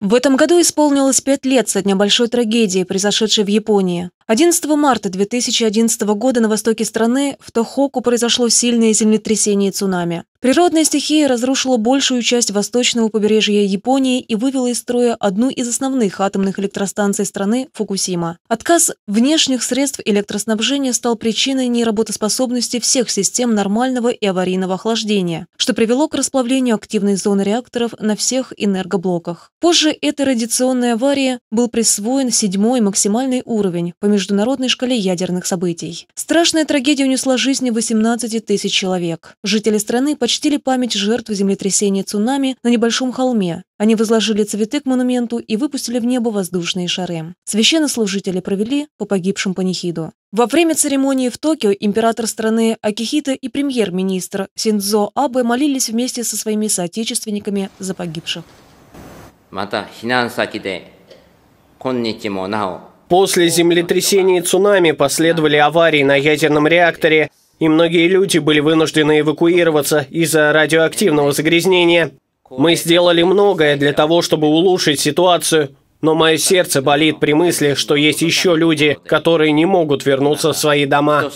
В этом году исполнилось пять лет со дня большой трагедии, произошедшей в Японии. 11 марта 2011 года на востоке страны в Тохоку произошло сильное землетрясение и цунами. Природная стихия разрушила большую часть восточного побережья Японии и вывела из строя одну из основных атомных электростанций страны – Фукусима. Отказ внешних средств электроснабжения стал причиной неработоспособности всех систем нормального и аварийного охлаждения, что привело к расплавлению активной зоны реакторов на всех энергоблоках. Позже этой радиационной аварии был присвоен седьмой максимальный уровень международной шкале ядерных событий. Страшная трагедия унесла жизни 18 тысяч человек. Жители страны почтили память жертв землетрясения цунами на небольшом холме. Они возложили цветы к монументу и выпустили в небо воздушные шары. Священнослужители провели по погибшим панихиду. Во время церемонии в Токио император страны Акихита и премьер-министр Синдзо Абе молились вместе со своими соотечественниками за погибших. После землетрясения и цунами последовали аварии на ядерном реакторе, и многие люди были вынуждены эвакуироваться из-за радиоактивного загрязнения. Мы сделали многое для того, чтобы улучшить ситуацию, но мое сердце болит при мысли, что есть еще люди, которые не могут вернуться в свои дома.